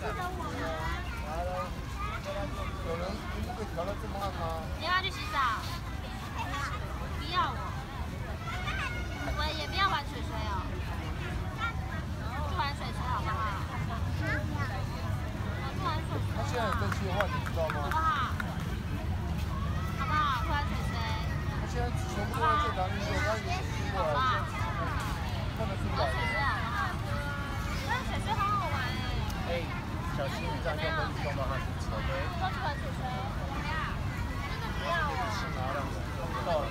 记得我吗？来了，有人衣服调的这么暗吗？你要去洗澡？不要我，我也不要玩水水哦，去玩水水好不好？我去玩他现在有在切换，你知道好不？好？好不好？去玩水水，他现在全小心你这样用东西用到他身上。都去玩水水，不要，真的不要哦。是拿两个，到了。